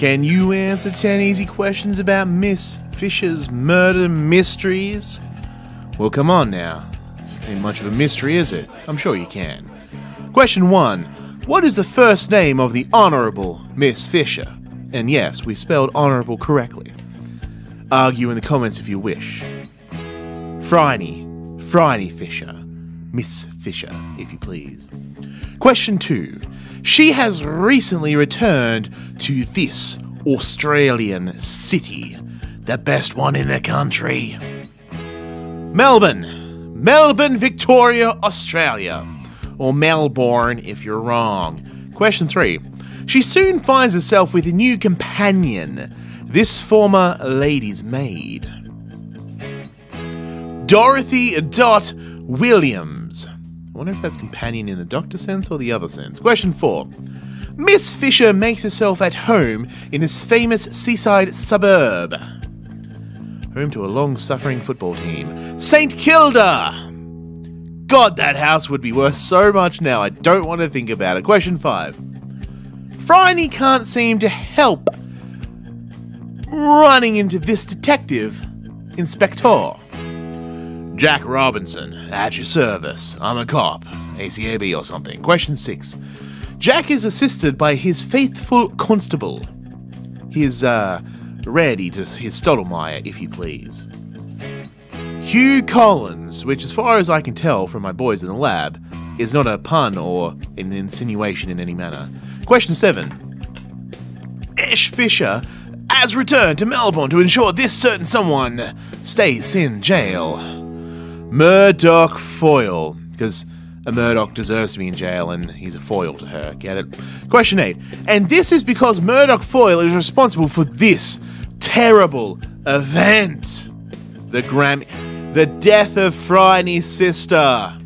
Can you answer 10 easy questions about Miss Fisher's murder mysteries? Well, come on now. Ain't much of a mystery, is it? I'm sure you can. Question 1. What is the first name of the Honourable Miss Fisher? And yes, we spelled honourable correctly. Argue in the comments if you wish. Phryne, Phryne Fisher. Miss Fisher, if you please. Question 2. She has recently returned to this Australian city, the best one in the country. Melbourne. Melbourne, Victoria, Australia. Or Melbourne if you're wrong. Question 3. She soon finds herself with a new companion, this former lady's maid. Dorothy Dot Williams. Wonder if that's companion in the doctor sense or the other sense. Question 4. Miss Fisher makes herself at home in this famous seaside suburb. Home to a long suffering football team. St. Kilda! God, that house would be worth so much now. I don't want to think about it. Question 5. Phryne can't seem to help running into this detective, Inspector. Jack Robinson, at your service. I'm a cop, ACAB or something. Question 6. Jack is assisted by his faithful constable. His, uh, ready to his Stottlemyre, if you please. Hugh Collins, which, as far as I can tell from my boys in the lab, is not a pun or an insinuation in any manner. Question 7. Ish Fisher has returned to Melbourne to ensure this certain someone stays in jail. Murdoch Foyle, because a Murdoch deserves to be in jail and he's a foil to her. Get it? Question 8. And this is because Murdoch Foyle is responsible for this terrible event. The Grammy. The death of Phryne's sister.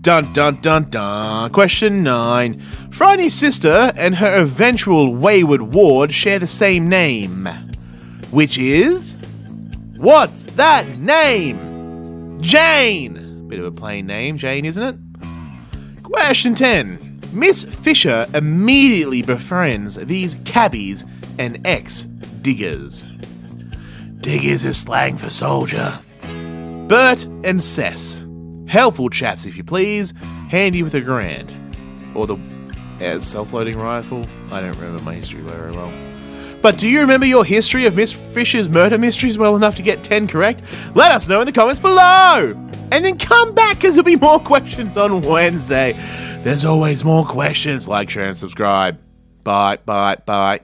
Dun dun dun dun. Question 9. Phryne's sister and her eventual wayward ward share the same name. Which is. What's that name? Jane! Bit of a plain name, Jane, isn't it? Question 10. Miss Fisher immediately befriends these cabbies and ex diggers. Diggers is slang for soldier. Bert and Cec. Helpful chaps, if you please. Handy with a grand. Or the as self-loading rifle. I don't remember my history very well. But do you remember your history of Miss Fisher's murder mysteries well enough to get 10 correct? Let us know in the comments below! And then come back because there'll be more questions on Wednesday. There's always more questions. Like, share, and subscribe. Bye, bye, bye.